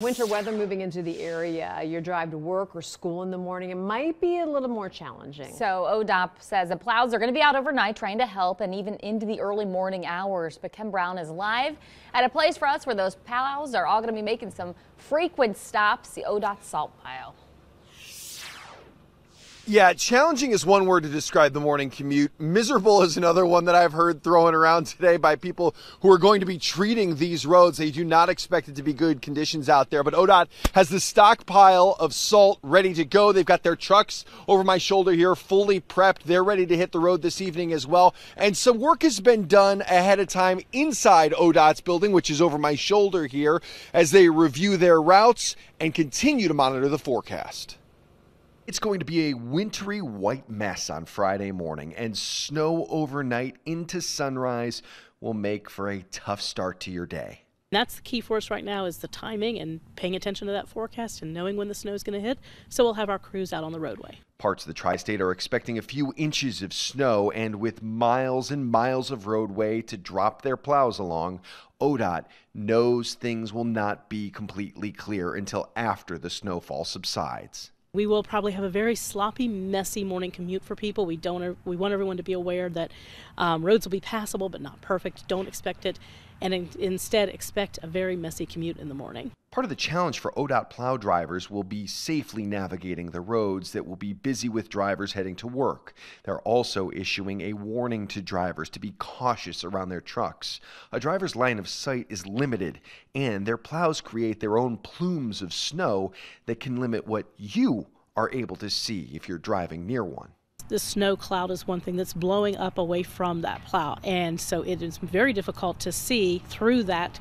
Winter weather moving into the area. Your drive to work or school in the morning, it might be a little more challenging. So ODOT says the plows are going to be out overnight trying to help and even into the early morning hours. But Ken Brown is live at a place for us where those plows are all going to be making some frequent stops, the ODOT salt pile. Yeah, challenging is one word to describe the morning commute. Miserable is another one that I've heard thrown around today by people who are going to be treating these roads. They do not expect it to be good conditions out there, but ODOT has the stockpile of salt ready to go. They've got their trucks over my shoulder here fully prepped. They're ready to hit the road this evening as well. And some work has been done ahead of time inside ODOT's building, which is over my shoulder here, as they review their routes and continue to monitor the forecast. It's going to be a wintry white mess on Friday morning, and snow overnight into sunrise will make for a tough start to your day. That's the key for us right now is the timing and paying attention to that forecast and knowing when the snow is going to hit. So we'll have our crews out on the roadway. Parts of the tri-state are expecting a few inches of snow and with miles and miles of roadway to drop their plows along, ODOT knows things will not be completely clear until after the snowfall subsides. We will probably have a very sloppy, messy morning commute for people. We don't. We want everyone to be aware that um, roads will be passable, but not perfect. Don't expect it, and in, instead expect a very messy commute in the morning. Part of the challenge for ODOT plow drivers will be safely navigating the roads that will be busy with drivers heading to work. They're also issuing a warning to drivers to be cautious around their trucks. A driver's line of sight is limited, and their plows create their own plumes of snow that can limit what you are able to see if you're driving near one the snow cloud is one thing that's blowing up away from that plow. And so it is very difficult to see through that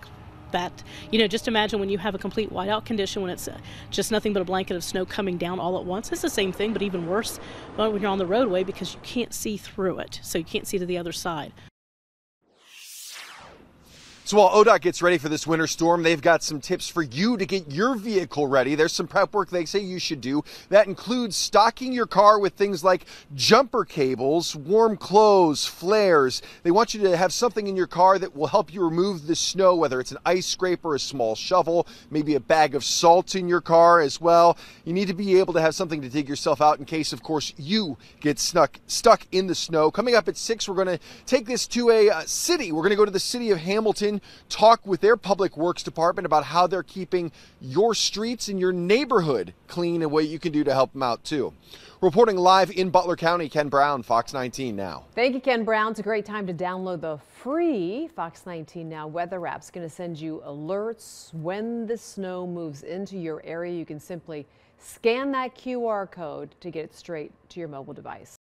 that you know just imagine when you have a complete whiteout condition when it's uh, just nothing but a blanket of snow coming down all at once. It's the same thing but even worse when you're on the roadway because you can't see through it. So you can't see to the other side so while ODOT gets ready for this winter storm, they've got some tips for you to get your vehicle ready. There's some prep work they say you should do. That includes stocking your car with things like jumper cables, warm clothes, flares. They want you to have something in your car that will help you remove the snow, whether it's an ice scraper, a small shovel, maybe a bag of salt in your car as well. You need to be able to have something to dig yourself out in case, of course, you get stuck stuck in the snow. Coming up at six, we're going to take this to a uh, city. We're going to go to the city of Hamilton talk with their public works department about how they're keeping your streets and your neighborhood clean and what you can do to help them out too. Reporting live in Butler County, Ken Brown, Fox 19 Now. Thank you, Ken Brown. It's a great time to download the free Fox 19 Now weather app. It's going to send you alerts when the snow moves into your area. You can simply scan that QR code to get it straight to your mobile device.